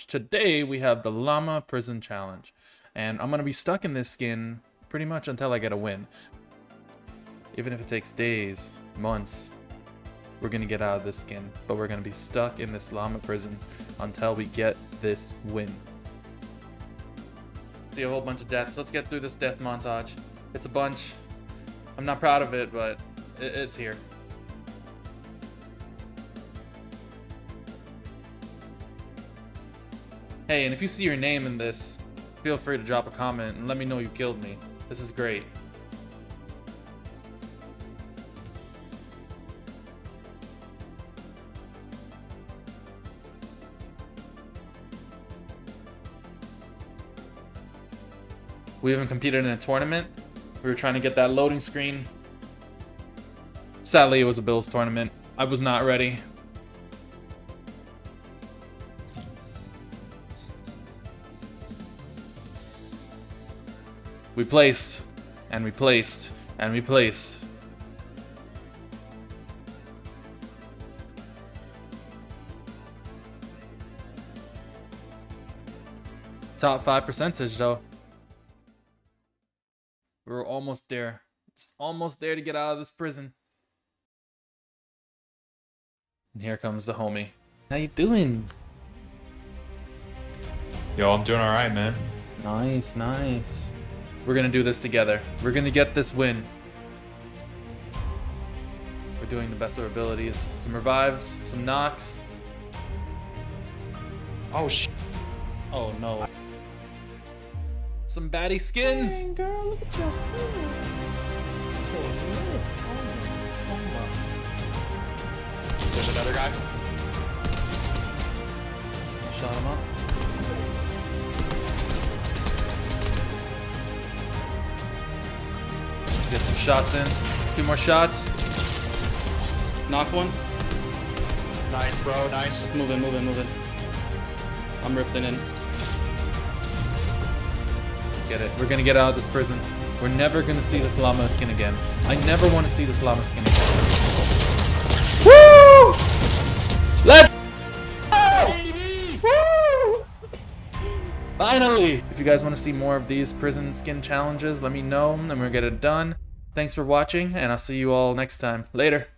challenge. Today we have the Llama Prison Challenge. And I'm going to be stuck in this skin pretty much until I get a win. Even if it takes days, months, we're going to get out of this skin. But we're going to be stuck in this Llama Prison until we get this win. See a whole bunch of deaths. Let's get through this death montage. It's a bunch. I'm not proud of it, but it's here. Hey, and if you see your name in this, feel free to drop a comment and let me know you killed me. This is great. We haven't competed in a tournament. We were trying to get that loading screen. Sadly, it was a Builds tournament. I was not ready. We placed, and we placed, and we placed. Top 5 percentage though. We are almost there. Just almost there to get out of this prison. And here comes the homie. How you doing? Yo, I'm doing alright, man. Nice, nice. We're gonna do this together. We're gonna get this win. We're doing the best of our abilities. Some revives, some knocks. Oh sh. Oh no. Some baddie skins. Dang, girl, look at your There's another guy. Shot him up. Get some shots in. Two more shots. Knock one. Nice, bro. Nice. Move in, move in, move in. I'm rifting in. Get it. We're gonna get out of this prison. We're never gonna see this llama skin again. I never want to see this llama skin again. Finally! If you guys want to see more of these prison skin challenges, let me know and we'll get it done. Thanks for watching, and I'll see you all next time. Later.